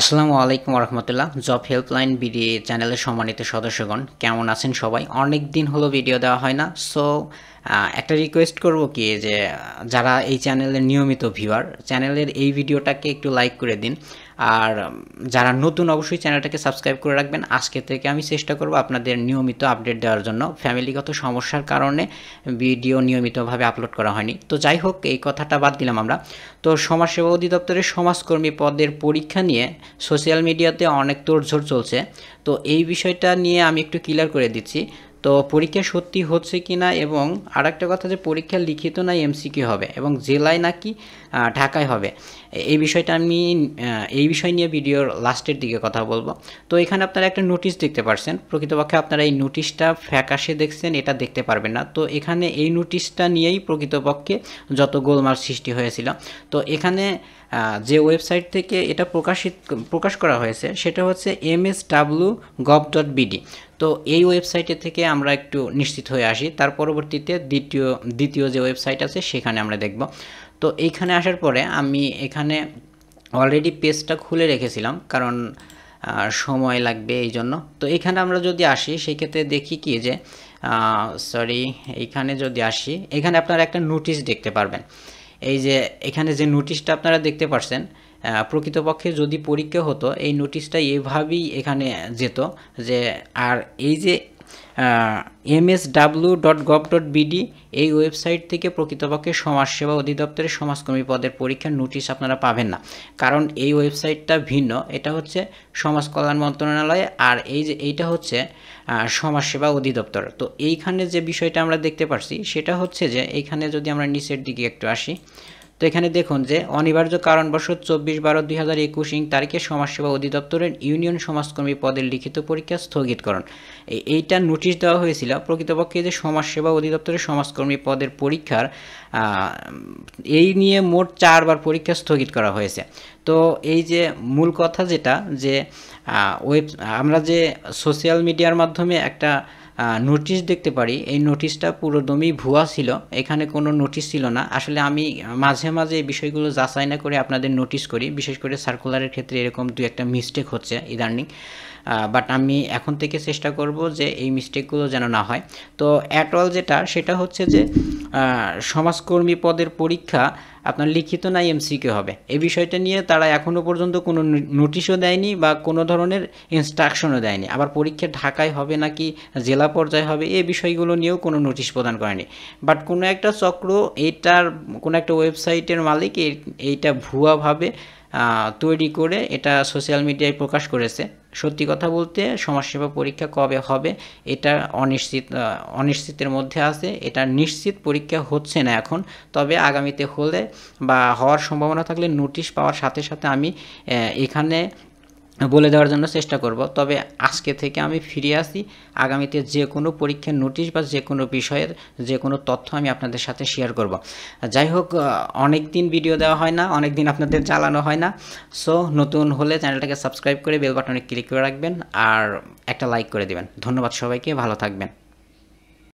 আসসালামু আলাইকুম রহমতুল্লাহ job helpline BD চ্যানেলের সম্মানিত সদস্যগণ, কেমন আছেন সবাই? অনেক দিন হলো ভিডিও দেওয়া হয় না। সো একটা রিকোয়েস্ট করব কি, যে, যারা এই চ্যানেলের নিয়মিত ভিউয়ার চ্যানেলের এই ভিডিওটাকে একটু লাইক করে দিন। আর যারা নতুন অবশ্যই চ্যানেলটাকে সাবস্ক্রাইব করে রাখবেন। আজকে থেকে আমি চেষ্টা করব আপনাদের নিয়মিত আপডেট দেওয়ার জন্য। ফ্যামিলিগত সমস্যার কারণে ভিডিও নিয়মিতভাবে আপলোড করা হয়নি। তো যাই হোক, এই কথাটা বাদ দিলাম আমরা। তো সমাজসেবা অধিদপ্তরের সমাজকর্মী পদের পরীক্ষা নিয়ে সোশ্যাল মিডিয়াতে অনেক তোড়ঝোড় চলছে। তো এই বিষয়টা নিয়ে আমি একটু ক্লিয়ার করে দিচ্ছি। তো পরীক্ষা সত্যি হচ্ছে কি না এবং আর একটা কথা যে পরীক্ষা লিখিত না এমসিকিউ হবে এবং জেলায় নাকি ঢাকায় হবে। এই বিষয়টা আমি এই বিষয় নিয়ে ভিডিওর লাস্টের দিকে কথা বলব। তো এখানে আপনারা একটা নোটিশ দেখতে পারছেন। প্রকৃতপক্ষে আপনারা এই নোটিশটা ফ্যাকাশে দেখছেন, এটা দেখতে পারবেন না। তো এখানে এই নোটিশটা নিয়েই প্রকৃতপক্ষে যত গোলমাল সৃষ্টি হয়েছিল। তো এখানে যে ওয়েবসাইট থেকে এটা প্রকাশিত, প্রকাশ করা হয়েছে, সেটা হচ্ছে M S W gov dot BD তো এই ওয়েবসাইটে থেকে আমরা একটু নিশ্চিত হয়ে আসি। তার পরবর্তীতে দ্বিতীয় দ্বিতীয় যে ওয়েবসাইট আছে, সেখানে আমরা দেখব। তো এইখানে আসার পরে আমি এখানে অলরেডি পেজটা খুলে রেখেছিলাম, কারণ সময় লাগবে এই জন্য। তো এখানে আমরা যদি আসি সেই ক্ষেত্রে দেখি কি যে সরি এইখানে যদি আসি, এখানে আপনারা একটা নোটিশ দেখতে পারবেন। এই যে এখানে যে নোটিশটা আপনারা দেখতে পারছেন প্রকৃতপক্ষে যদি পরীক্ষা হতো, এই নোটিশটা এভাবেই এখানে যেত যে, আর এই যে M S W dot gov dot BD এই ওয়েবসাইট থেকে প্রকৃতপক্ষে সমাজসেবা অধিদপ্তরের সমাজকর্মী পদের পরীক্ষার নোটিশ আপনারা পাবেন না। কারণ এই ওয়েবসাইটটা ভিন্ন, এটা হচ্ছে সমাজ কল্যাণ মন্ত্রণালয় আর এই যে, এইটা হচ্ছে সমাজসেবা অধিদপ্তর। তো এইখানে যে বিষয়টা আমরা দেখতে পারছি, সেটা হচ্ছে যে, এইখানে যদি আমরা নিচের দিকে একটু আসি তো এখানে দেখুন যে অনিবার্য কারণবশত চব্বিশ বারো দুই হাজার একুশ ইং তারিখে সমাজসেবা অধিদপ্তরের ইউনিয়ন সমাজকর্মী পদের লিখিত পরীক্ষা স্থগিতকরণ এইটা নোটিশ দেওয়া হয়েছিল প্রকৃতপক্ষে যে সমাজসেবা অধিদপ্তরের সমাজকর্মী পদের পরীক্ষার এই নিয়ে মোট চারবার পরীক্ষা স্থগিত করা হয়েছে। তো এই যে মূল কথা যেটা যে ওয়েব, আমরা যে সোশ্যাল মিডিয়ার মাধ্যমে একটা নোটিশ দেখতে পারি। এই নোটিশটা পুরোদমই ভুয়া ছিল। এখানে কোনো নোটিশ ছিল না। আসলে আমি মাঝে মাঝে এই বিষয়গুলো যাচাই না করে আপনাদের নোটিশ করি। বিশেষ করে সার্কুলারের ক্ষেত্রে এরকম দু একটা মিস্টেক হচ্ছে ইদানিং বাট আমি এখন থেকে চেষ্টা করব যে এই মিস্টেকগুলো যেন না হয়। তো অ্যাট অল যেটা, সেটা হচ্ছে যে সমাজকর্মী পদের পরীক্ষা আপনার লিখিত না এমসিকিউ হবে। এই বিষয়টা নিয়ে তারা এখনও পর্যন্ত কোনো নোটিশও দেয়নি বা কোনো ধরনের ইনস্ট্রাকশনও দেয়নি। আবার পরীক্ষা ঢাকায় হবে নাকি জেলা পর্যায়ে হবে এই বিষয়গুলো নিয়েও কোনো নোটিশ প্রদান করেনি। বাট কোনো একটা চক্র এইটার কোনো একটা ওয়েবসাইটের মালিক এইটা ভুয়াভাবে তৈরি করে এটা সোশ্যাল মিডিয়ায় প্রকাশ করেছে। সত্যি কথা বলতে সমাজসেবা পরীক্ষা কবে হবে, এটা অনিশ্চিত অনিশ্চিতের মধ্যে আছে, এটা নিশ্চিত পরীক্ষা হচ্ছে না এখন। তবে আগামীতে হলে বা হওয়ার সম্ভাবনা থাকলে নোটিশ পাওয়ার সাথে সাথে আমি এখানে বলে দেওয়ার জন্য চেষ্টা করব। তবে আজকে থেকে আমি ফিরে আসি। আগামীতে যে কোনো পরীক্ষার নোটিশ বা যে কোনো বিষয়ের যে কোনো তথ্য আমি আপনাদের সাথে শেয়ার করব। যাই হোক অনেক দিন ভিডিও দেওয়া হয় না অনেক দিন আপনাদের চালানো হয় না। সো নতুন হলে চ্যানেলটাকে সাবস্ক্রাইব করে বেল বাটনে ক্লিক করে রাখবেন আর একটা লাইক করে দেবেন। ধন্যবাদ সবাইকে, ভালো থাকবেন।